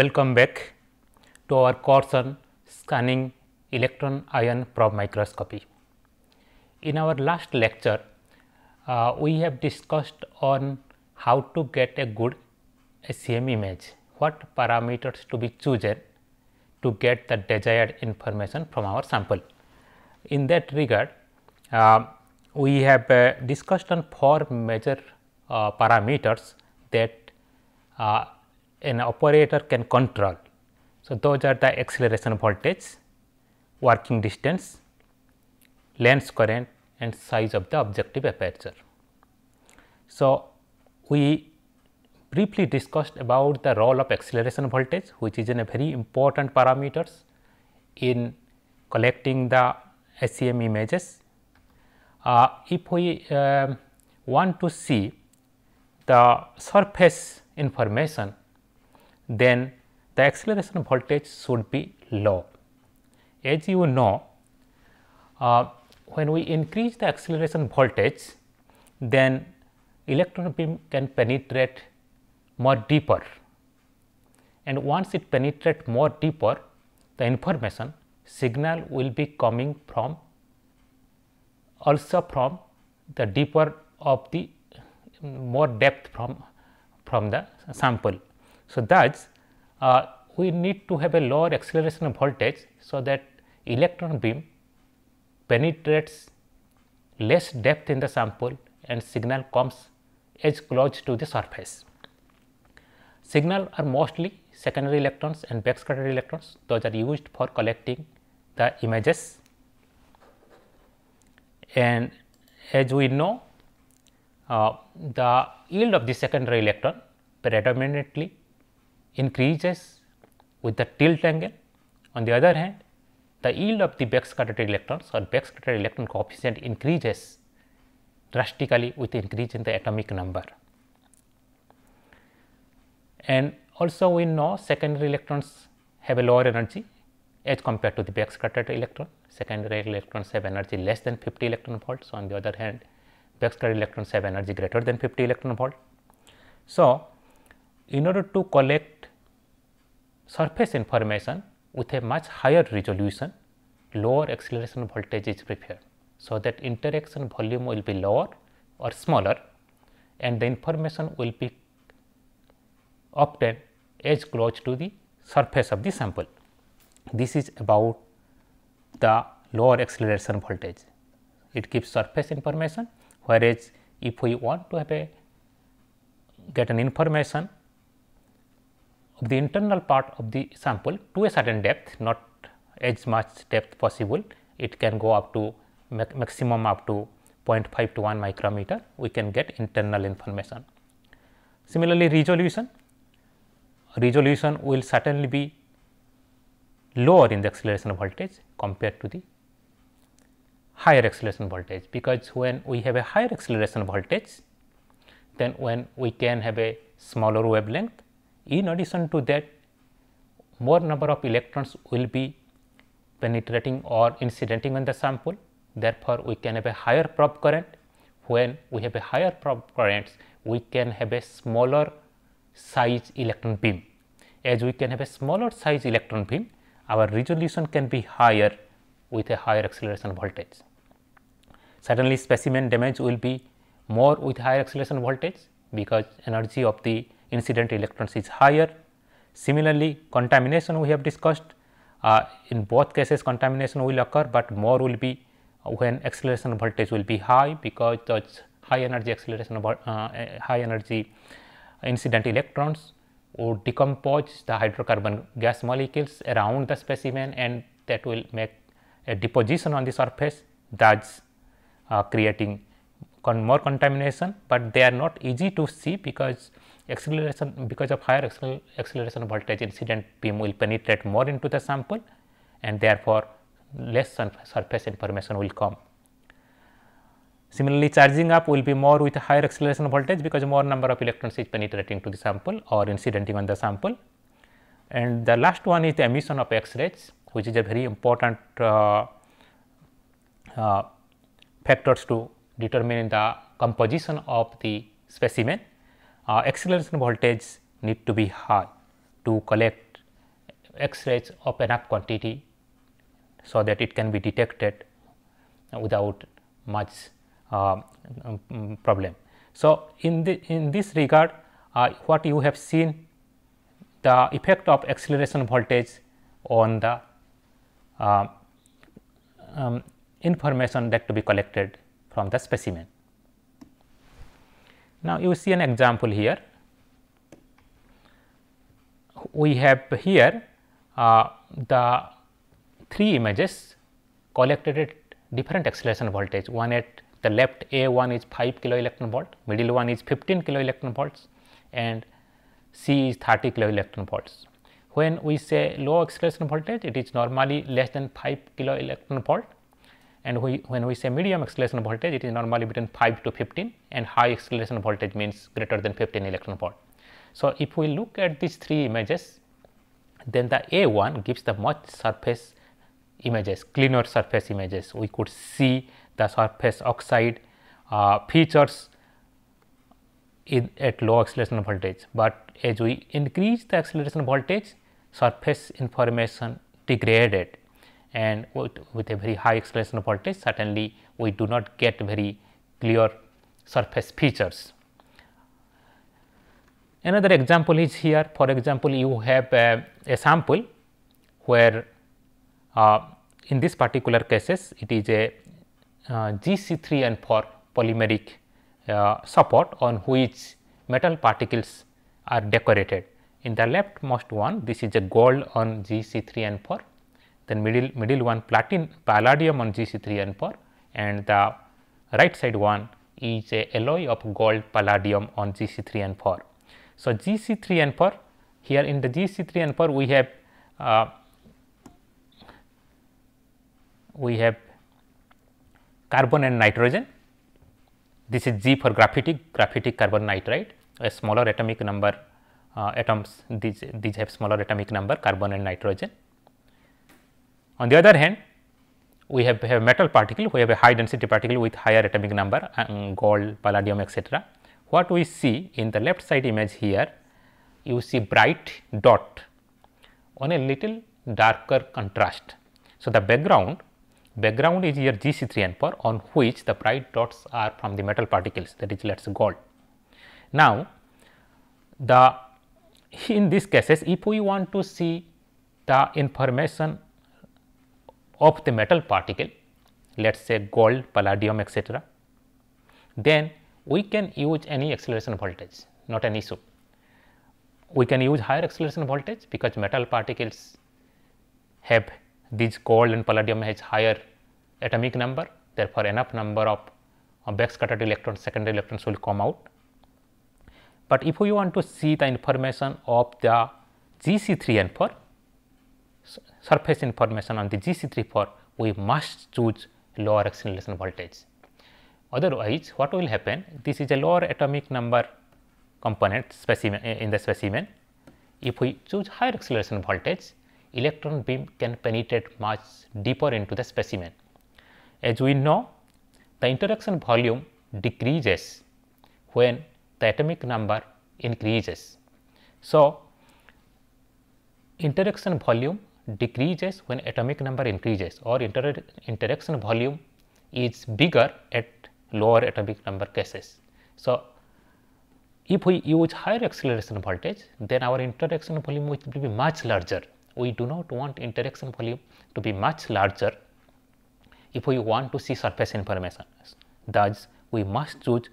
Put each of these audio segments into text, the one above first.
Welcome back to our course on scanning electron ion probe microscopy. In our last lecture, uh, we have discussed on how to get a good SEM image, what parameters to be chosen to get the desired information from our sample. In that regard, uh, we have uh, discussed on four major uh, parameters that uh, an operator can control. So, those are the acceleration voltage, working distance, lens current and size of the objective aperture. So, we briefly discussed about the role of acceleration voltage which is a very important parameters in collecting the SEM images. Uh, if we uh, want to see the surface information, then the acceleration voltage should be low. As you know, uh, when we increase the acceleration voltage, then electron beam can penetrate more deeper and once it penetrates more deeper the information signal will be coming from also from the deeper of the more depth from from the sample. So, thus uh, we need to have a lower acceleration of voltage so that electron beam penetrates less depth in the sample and signal comes as close to the surface. Signal are mostly secondary electrons and backscattered electrons those are used for collecting the images and as we know uh, the yield of the secondary electron predominantly increases with the tilt angle. On the other hand, the yield of the backscattered electrons or backscattered electron coefficient increases drastically with increase in the atomic number. And also we know secondary electrons have a lower energy as compared to the backscattered electron. Secondary electrons have energy less than 50 electron volts. On the other hand, backscattered electrons have energy greater than 50 electron volt. So, in order to collect surface information with a much higher resolution, lower acceleration voltage is preferred. So, that interaction volume will be lower or smaller and the information will be obtained as close to the surface of the sample. This is about the lower acceleration voltage. It gives surface information whereas, if we want to have a get an information the internal part of the sample to a certain depth not as much depth possible it can go up to maximum up to 0.5 to 1 micrometer we can get internal information. Similarly, resolution resolution will certainly be lower in the acceleration voltage compared to the higher acceleration voltage because when we have a higher acceleration voltage then when we can have a smaller wavelength in addition to that more number of electrons will be penetrating or incidenting on the sample therefore, we can have a higher probe current when we have a higher probe currents we can have a smaller size electron beam. As we can have a smaller size electron beam our resolution can be higher with a higher acceleration voltage. Certainly specimen damage will be more with higher acceleration voltage because energy of the incident electrons is higher. Similarly, contamination we have discussed uh, in both cases contamination will occur, but more will be when acceleration voltage will be high because those high energy acceleration uh, high energy incident electrons would decompose the hydrocarbon gas molecules around the specimen and that will make a deposition on the surface thus uh, creating con more contamination, but they are not easy to see because acceleration because of higher accel acceleration voltage incident beam will penetrate more into the sample and therefore, less surface information will come. Similarly, charging up will be more with higher acceleration voltage because more number of electrons is penetrating to the sample or incidenting on the sample. And the last one is the emission of X-rays which is a very important uh, uh, factors to determine the composition of the specimen. Uh, acceleration voltage need to be high to collect X-rays of enough quantity so that it can be detected without much uh, problem. So, in, the, in this regard uh, what you have seen the effect of acceleration voltage on the uh, um, information that to be collected from the specimen. Now, you see an example here. We have here uh, the three images collected at different acceleration voltage. One at the left A 1 is 5 kilo electron volt, middle one is 15 kilo electron volts and C is 30 kilo electron volts. When we say low acceleration voltage, it is normally less than 5 kilo electron volt and we, when we say medium acceleration voltage, it is normally between 5 to 15 and high acceleration voltage means greater than 15 electron volt. So, if we look at these three images, then the A 1 gives the much surface images, cleaner surface images. We could see the surface oxide uh, features in, at low acceleration voltage, but as we increase the acceleration voltage, surface information degraded and with, a very high acceleration voltage certainly we do not get very clear surface features. Another example is here for example, you have a, a sample where uh, in this particular cases it is a uh, GC3N4 polymeric uh, support on which metal particles are decorated. In the leftmost one this is a gold on GC3N4 then middle middle one platin palladium on GC3N4 and the right side one is a alloy of gold palladium on GC3N4. So, GC3N4 here in the GC3N4 we have uh, we have carbon and nitrogen. This is G for graphitic, graphitic carbon nitride, a smaller atomic number uh, atoms, these, these have smaller atomic number carbon and nitrogen. On the other hand, we have, have metal particle, we have a high density particle with higher atomic number um, gold, palladium etc. What we see in the left side image here, you see bright dot on a little darker contrast. So, the background background is your GC3N4 on which the bright dots are from the metal particles that is let us gold. Now, the in these cases if we want to see the information of the metal particle let us say gold, palladium etc., then we can use any acceleration voltage not an issue. We can use higher acceleration voltage because metal particles have these gold and palladium has higher atomic number therefore, enough number of, of backscattered electrons secondary electrons will come out. But if we want to see the information of the GC3N4 surface information on the GC34, we must choose lower acceleration voltage. Otherwise, what will happen? This is a lower atomic number component specimen eh, in the specimen. If we choose higher acceleration voltage, electron beam can penetrate much deeper into the specimen. As we know, the interaction volume decreases when the atomic number increases. So, interaction volume decreases when atomic number increases or inter interaction volume is bigger at lower atomic number cases. So, if we use higher acceleration voltage then our interaction volume will be much larger. We do not want interaction volume to be much larger if we want to see surface information. Thus, we must choose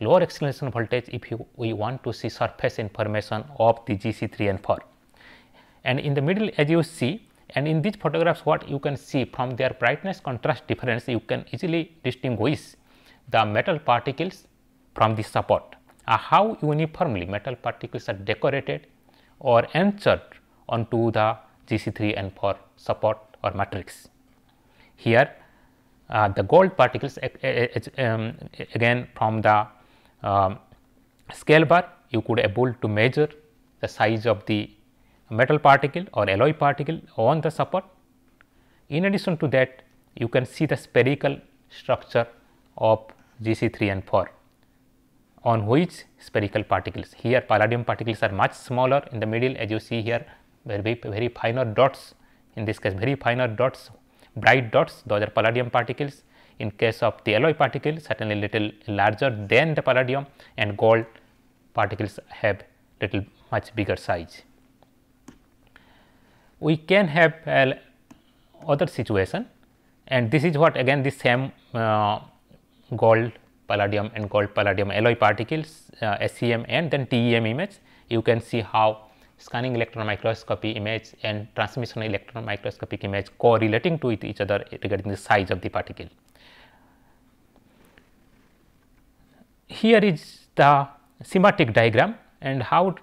lower acceleration voltage if you, we want to see surface information of the GC3N4 and in the middle as you see and in these photographs what you can see from their brightness contrast difference you can easily distinguish the metal particles from the support uh, how uniformly metal particles are decorated or anchored onto the GC3N4 support or matrix. Here uh, the gold particles um, again from the um, scale bar you could able to measure the size of the metal particle or alloy particle on the support. In addition to that you can see the spherical structure of GC3N4 on which spherical particles. Here palladium particles are much smaller in the middle as you see here very, very finer dots in this case very finer dots bright dots those are palladium particles. In case of the alloy particle certainly little larger than the palladium and gold particles have little much bigger size. We can have uh, other situation and this is what again the same uh, gold palladium and gold palladium alloy particles uh, SEM and then TEM image you can see how scanning electron microscopy image and transmission electron microscopic image correlating to each other regarding the size of the particle. Here is the schematic diagram and how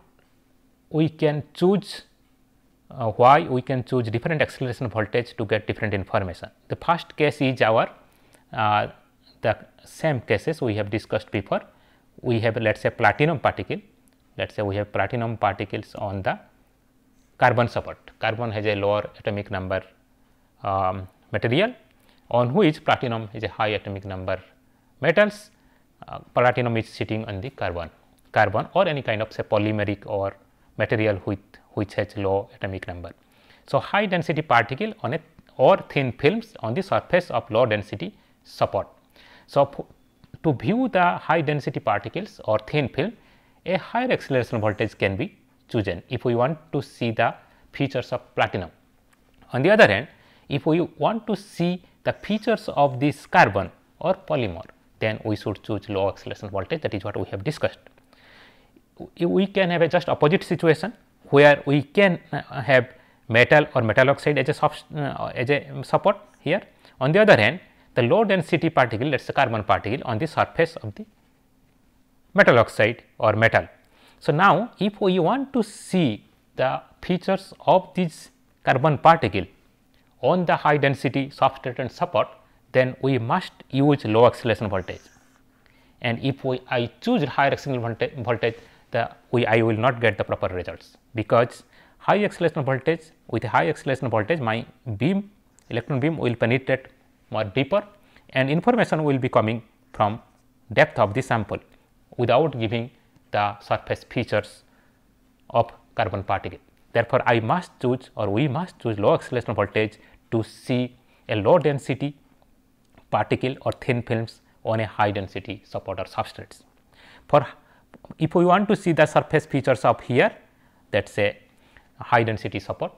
we can choose uh, why we can choose different acceleration voltage to get different information. The first case is our uh, the same cases we have discussed before. We have let us say platinum particle, let us say we have platinum particles on the carbon support. Carbon has a lower atomic number um, material on which platinum is a high atomic number metals. Uh, platinum is sitting on the carbon, carbon or any kind of say polymeric or material with which has low atomic number. So, high density particle on a or thin films on the surface of low density support. So, to view the high density particles or thin film, a higher acceleration voltage can be chosen if we want to see the features of platinum. On the other hand, if we want to see the features of this carbon or polymer, then we should choose low acceleration voltage that is what we have discussed. We can have a just opposite situation where we can uh, have metal or metal oxide as a, uh, as a support here. On the other hand, the low density particle that is the carbon particle on the surface of the metal oxide or metal. So, now if we want to see the features of this carbon particle on the high density substrate and support, then we must use low acceleration voltage. And if we I choose higher acceleration voltage the we I will not get the proper results because high acceleration voltage with high acceleration voltage my beam electron beam will penetrate more deeper and information will be coming from depth of the sample without giving the surface features of carbon particle. Therefore, I must choose or we must choose low acceleration voltage to see a low density particle or thin films on a high density support or substrates. For if we want to see the surface features of here that is a high density support,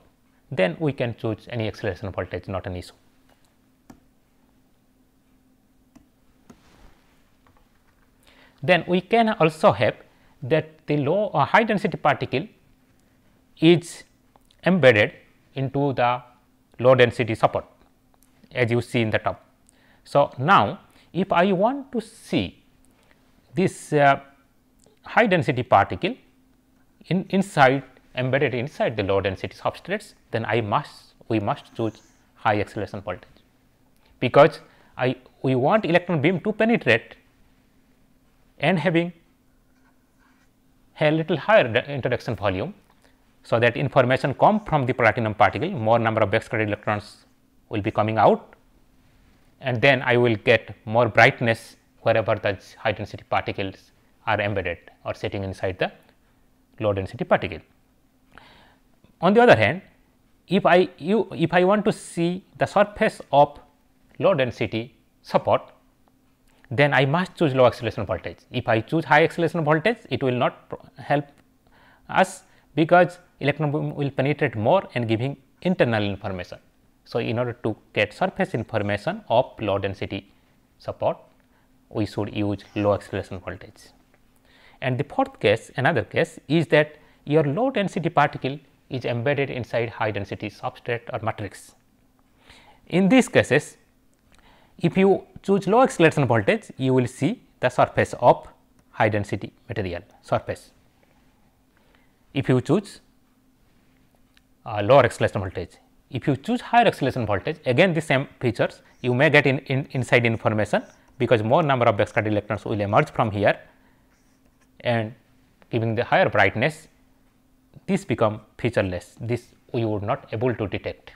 then we can choose any acceleration voltage not an issue. Then we can also have that the low or high density particle is embedded into the low density support as you see in the top. So, now if I want to see this uh, high density particle in inside embedded inside the low density substrates, then I must we must choose high acceleration voltage, because I we want electron beam to penetrate and having a little higher interaction volume. So, that information come from the platinum particle more number of backscatter electrons will be coming out and then I will get more brightness wherever the high density particles are embedded or sitting inside the low density particle. On the other hand, if I you if I want to see the surface of low density support then I must choose low acceleration voltage. If I choose high acceleration voltage, it will not help us because electron beam will penetrate more and giving internal information. So, in order to get surface information of low density support, we should use low acceleration voltage. And the fourth case, another case is that your low density particle is embedded inside high density substrate or matrix. In these cases, if you choose low acceleration voltage, you will see the surface of high density material surface. If you choose uh, lower acceleration voltage, if you choose higher acceleration voltage, again the same features, you may get in, in inside information because more number of backscattered electrons will emerge from here and giving the higher brightness, this become featureless, this we would not able to detect.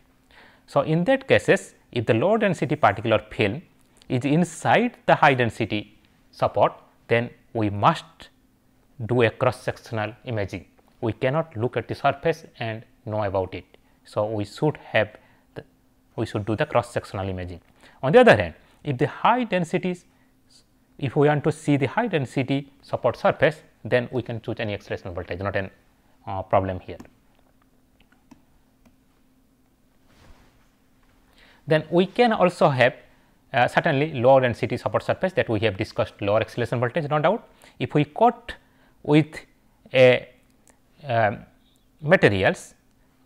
So, in that cases, if the low density particular film is inside the high density support, then we must do a cross sectional imaging. We cannot look at the surface and know about it. So, we should have the, we should do the cross sectional imaging. On the other hand, if the high densities if we want to see the high density support surface then we can choose any acceleration voltage not an uh, problem here. Then we can also have uh, certainly lower density support surface that we have discussed lower acceleration voltage no doubt. If we coat with a uh, materials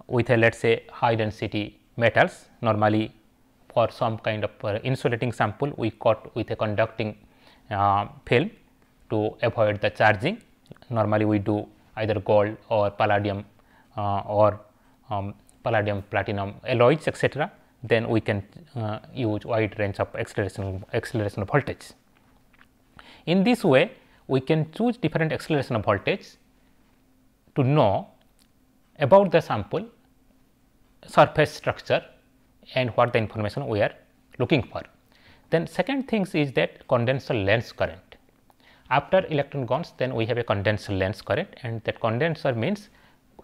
with a let us say high density metals normally for some kind of uh, insulating sample we coat with a conducting uh, film to avoid the charging normally we do either gold or palladium uh, or um, palladium platinum alloys etc then we can uh, use wide range of acceleration acceleration voltage. In this way we can choose different acceleration of voltage to know about the sample surface structure and what the information we are looking for. Then second things is that condenser lens current. After electron guns then we have a condenser lens current and that condenser means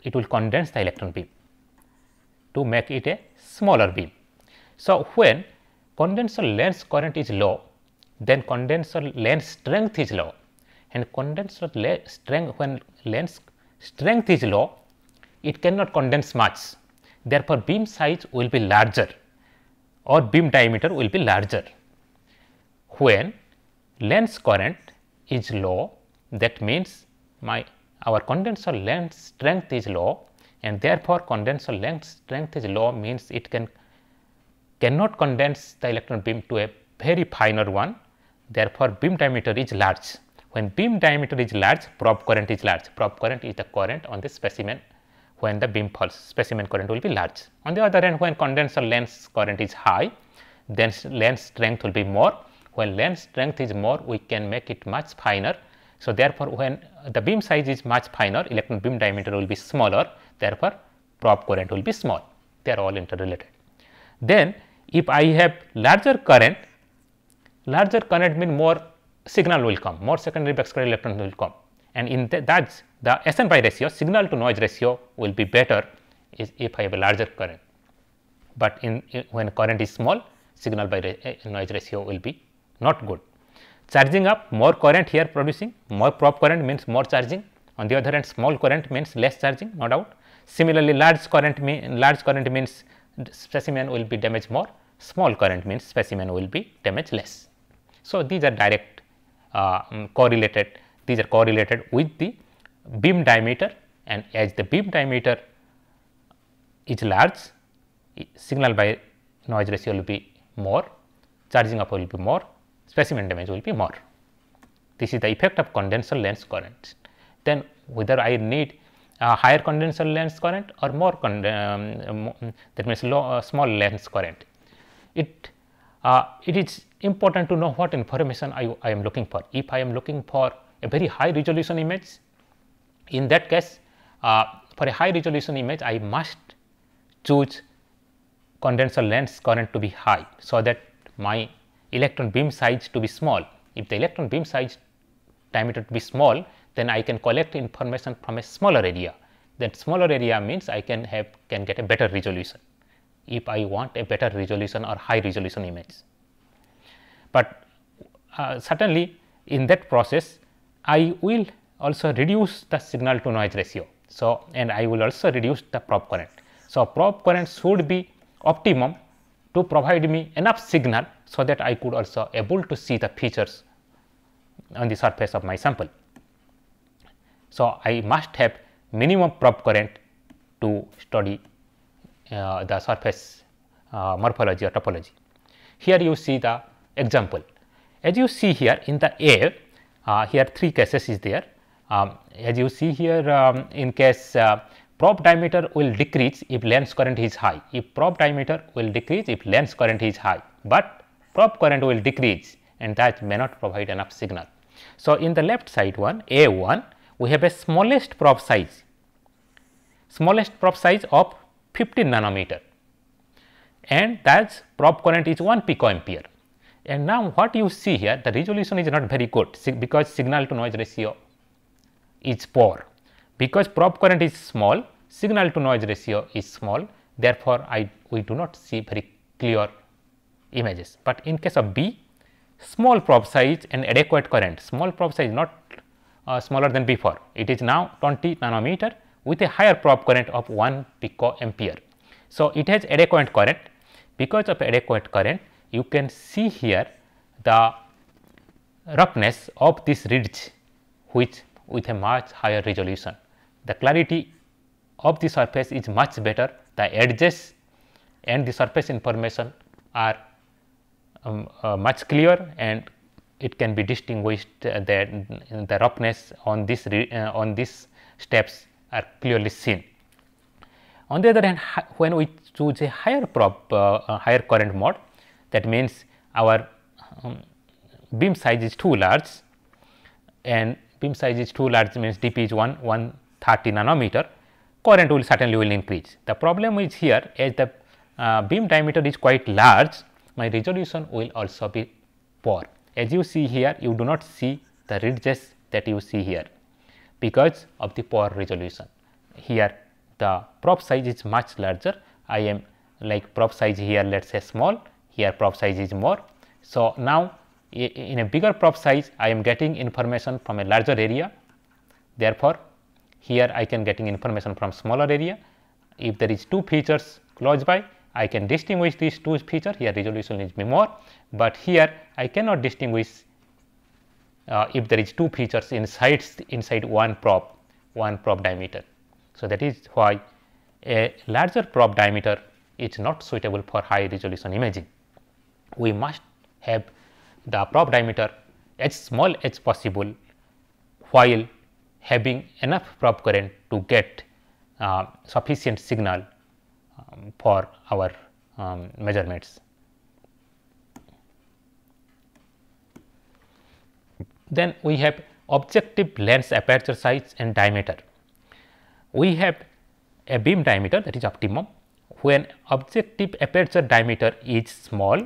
it will condense the electron beam to make it a smaller beam. So, when condenser lens current is low, then condenser lens strength is low and condenser strength when lens strength is low, it cannot condense much. Therefore, beam size will be larger or beam diameter will be larger. When lens current is low, that means my our condenser lens strength is low and therefore, condenser lens strength is low means it can cannot condense the electron beam to a very finer one. Therefore, beam diameter is large. When beam diameter is large, probe current is large. Probe current is the current on the specimen when the beam falls, specimen current will be large. On the other hand, when condenser lens current is high, then lens strength will be more. When lens strength is more, we can make it much finer. So, therefore, when the beam size is much finer, electron beam diameter will be smaller, therefore, probe current will be small. They are all interrelated. Then if I have larger current, larger current mean more signal will come, more secondary backscatter electrons will come and in the, that's the SN by ratio signal to noise ratio will be better is if I have a larger current. But in, in when current is small signal by eh, noise ratio will be not good. Charging up more current here producing more probe current means more charging on the other hand small current means less charging no doubt. Similarly, large current mean large current means specimen will be damaged more small current means specimen will be damaged less. So, these are direct uh, um, correlated these are correlated with the beam diameter and as the beam diameter is large signal by noise ratio will be more charging up will be more specimen damage will be more. This is the effect of condenser lens current. Then whether I need a higher condenser lens current or more um, that means low uh, small lens current it uh, it is important to know what information I, I am looking for. If I am looking for a very high resolution image, in that case uh, for a high resolution image I must choose condenser lens current to be high, so that my electron beam size to be small. If the electron beam size diameter to be small, then I can collect information from a smaller area. That smaller area means I can have can get a better resolution if I want a better resolution or high resolution image. But uh, certainly in that process I will also reduce the signal to noise ratio. So, and I will also reduce the probe current. So, probe current should be optimum to provide me enough signal so that I could also able to see the features on the surface of my sample. So, I must have minimum probe current to study uh, the surface uh, morphology or topology. Here you see the example. As you see here in the air, uh, here three cases is there. Um, as you see here um, in case probe diameter will decrease if lens current is high, if probe diameter will decrease if lens current is high, but probe current will decrease and that may not provide enough signal. So, in the left side one A 1 we have a smallest probe size, smallest probe size of 15 nanometer and that probe current is 1 picoampere And now what you see here the resolution is not very good because signal to noise ratio is poor. Because probe current is small signal to noise ratio is small therefore, I we do not see very clear images. But in case of B small probe size and adequate current small probe size not uh, smaller than before it is now 20 nanometer with a higher probe current of 1 pico ampere. So, it has adequate current because of adequate current you can see here the roughness of this ridge which with a much higher resolution. The clarity of the surface is much better the edges and the surface information are um, uh, much clearer and it can be distinguished uh, that the roughness on this uh, on these steps are clearly seen. On the other hand, when we choose a higher probe, uh, higher current mode, that means our um, beam size is too large and beam size is too large means dp is 1 130 nanometer current will certainly will increase. The problem is here as the uh, beam diameter is quite large my resolution will also be poor. As you see here you do not see the ridges that you see here because of the poor resolution. Here the probe size is much larger I am like probe size here let us say small here probe size is more. So, now in a bigger probe size I am getting information from a larger area therefore, here I can getting information from smaller area. If there is two features close by I can distinguish these two features here resolution is more, but here I cannot distinguish uh, if there is two features inside inside one probe one probe diameter. So, that is why a larger probe diameter is not suitable for high resolution imaging. We must have the probe diameter as small as possible while having enough probe current to get uh, sufficient signal um, for our um, measurements. Then we have objective lens aperture size and diameter. We have a beam diameter that is optimum when objective aperture diameter is small,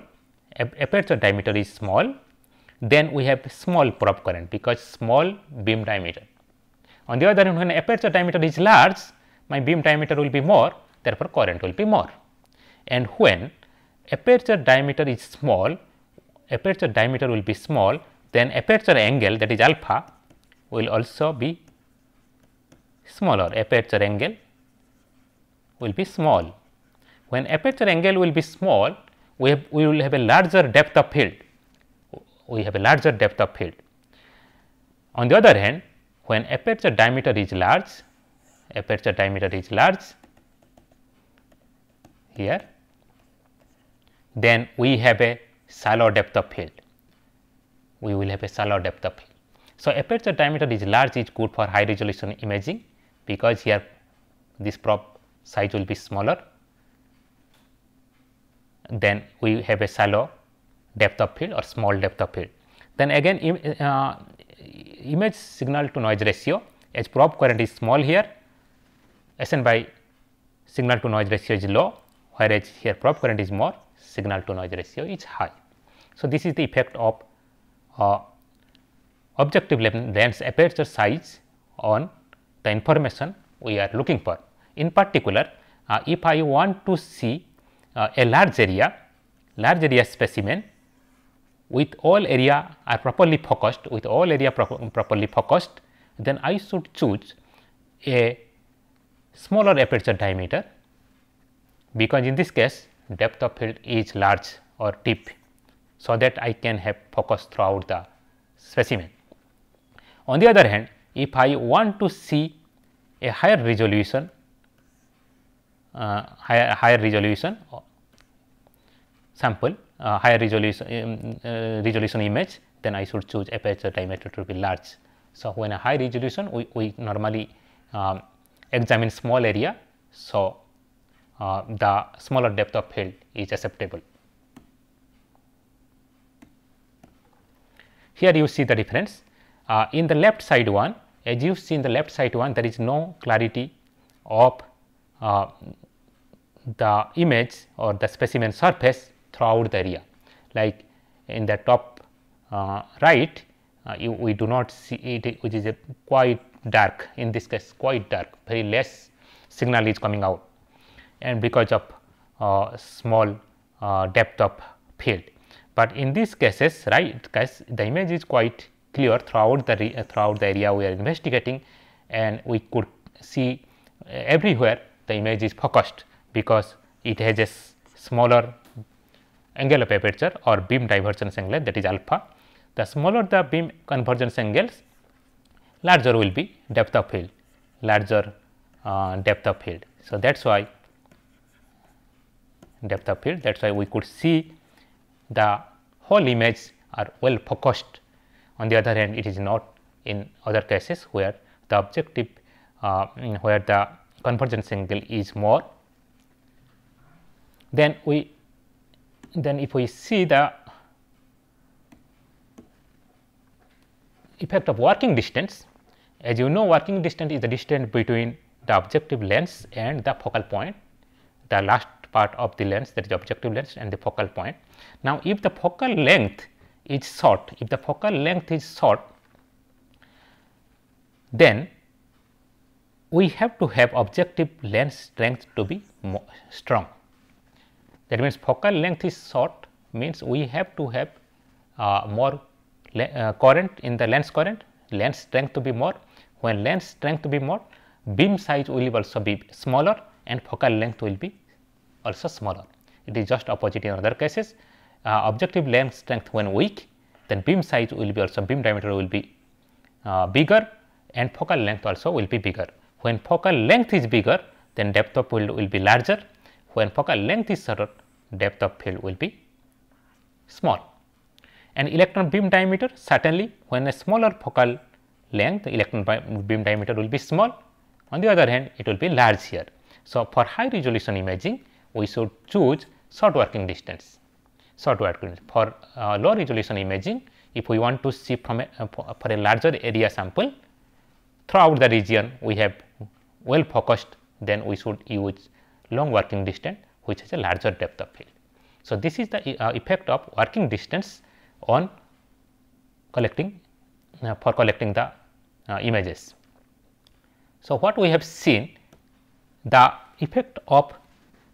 aperture diameter is small, then we have small probe current because small beam diameter. On the other hand, when aperture diameter is large, my beam diameter will be more therefore, current will be more. And when aperture diameter is small, aperture diameter will be small, then aperture angle that is alpha will also be smaller, aperture angle will be small. When aperture angle will be small, we, have, we will have a larger depth of field, we have a larger depth of field. On the other hand, when aperture diameter is large, aperture diameter is large, here, then we have a shallow depth of field. We will have a shallow depth of field. So, aperture diameter is large is good for high resolution imaging because here this probe size will be smaller. Then we have a shallow depth of field or small depth of field. Then again uh, image signal to noise ratio as probe current is small here SN by signal to noise ratio is low whereas here probe current is more signal to noise ratio is high. So, this is the effect of uh, objective lens aperture size on the information we are looking for. In particular, uh, if I want to see uh, a large area, large area specimen with all area are properly focused, with all area pro properly focused, then I should choose a smaller aperture diameter because in this case depth of field is large or deep. So, that I can have focus throughout the specimen. On the other hand, if I want to see a higher resolution, uh, higher, higher resolution sample, uh, higher resolution, um, uh, resolution image, then I should choose aperture diameter to be large. So, when a high resolution, we, we normally um, examine small area. So, uh, the smaller depth of field is acceptable. Here you see the difference. Uh, in the left side one, as you see in the left side one, there is no clarity of uh, the image or the specimen surface throughout the area. Like in the top uh, right uh, you, we do not see it which is a quite dark in this case quite dark very less signal is coming out and because of uh, small uh, depth of field. But in these cases right case the image is quite clear throughout the throughout the area we are investigating and we could see everywhere the image is focused because it has a smaller angle of aperture or beam divergence angle that is alpha. The smaller the beam convergence angles larger will be depth of field larger uh, depth of field. So, that is why depth of field. That is why we could see the whole image are well focused. On the other hand it is not in other cases where the objective uh, where the convergence angle is more. Then we then if we see the effect of working distance as you know working distance is the distance between the objective lens and the focal point. The last part of the lens that is objective lens and the focal point. Now, if the focal length is short if the focal length is short then we have to have objective lens strength to be strong. That means, focal length is short means we have to have uh, more uh, current in the lens current, lens strength to be more. When lens strength to be more, beam size will also be smaller and focal length will be also smaller. It is just opposite in other cases. Uh, objective lens strength when weak, then beam size will be also beam diameter will be uh, bigger and focal length also will be bigger. When focal length is bigger, then depth of field will be larger. When focal length is shorter, depth of field will be small. And electron beam diameter certainly when a smaller focal length electron beam diameter will be small. On the other hand, it will be large here. So, for high resolution imaging, we should choose short working distance. Short working distance. For uh, low resolution imaging, if we want to see from a, uh, for a larger area sample, throughout the region we have well focused, then we should use long working distance which has a larger depth of field. So, this is the uh, effect of working distance on collecting uh, for collecting the uh, images. So, what we have seen the effect of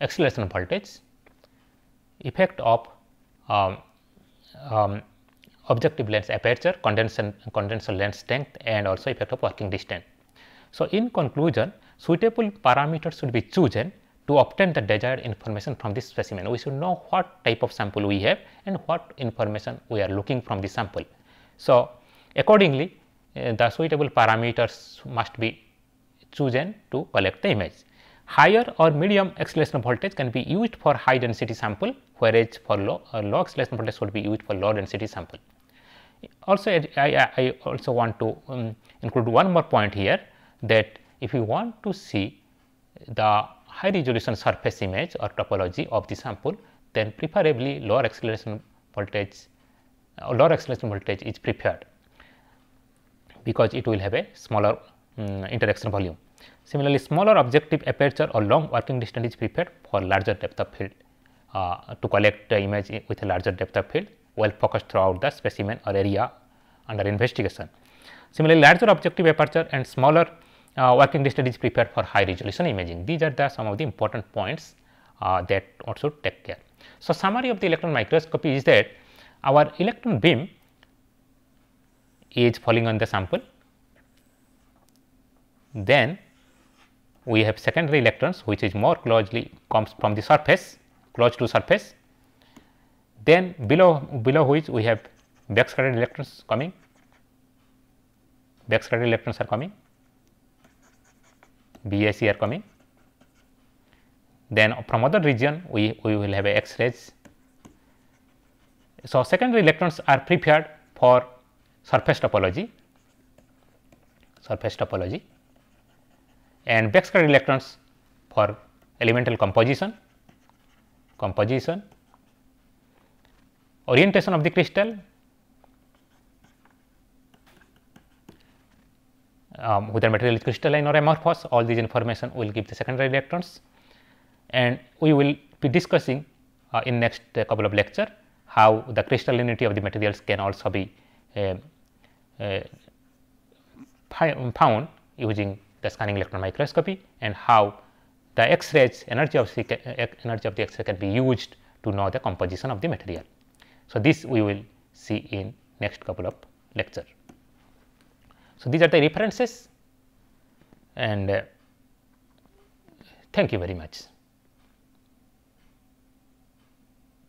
acceleration voltage, effect of um, um, objective lens aperture, condenser, condenser lens strength and also effect of working distance. So, in conclusion suitable parameters should be chosen to obtain the desired information from this specimen. We should know what type of sample we have and what information we are looking from the sample. So, accordingly uh, the suitable parameters must be chosen to collect the image. Higher or medium acceleration voltage can be used for high density sample whereas for low, uh, low acceleration voltage should be used for low density sample. Also I, I, also want to um, include one more point here that if you want to see the high resolution surface image or topology of the sample, then preferably lower acceleration voltage uh, lower acceleration voltage is preferred because it will have a smaller um, interaction volume. Similarly, smaller objective aperture or long working distance is preferred for larger depth of field uh, to collect the image with a larger depth of field well focused throughout the specimen or area under investigation. Similarly, larger objective aperture and smaller uh, working distance is prepared for high resolution imaging. These are the some of the important points uh, that also take care. So, summary of the electron microscopy is that our electron beam is falling on the sample, then we have secondary electrons which is more closely comes from the surface close to surface. Then below below which we have backscattered electrons coming, backscattered electrons are coming BAC are coming. Then from other region we, we will have a X-rays. So, secondary electrons are prepared for surface topology, surface topology and backscattered electrons for elemental composition, composition, orientation of the crystal um, whether material is crystalline or amorphous all these information will give the secondary electrons. And we will be discussing uh, in next uh, couple of lecture how the crystallinity of the materials can also be uh, uh, found using the scanning electron microscopy and how the X-rays energy of the energy of the X-ray can be used to know the composition of the material. So, this we will see in next couple of lecture. So, these are the references and uh, thank you very much.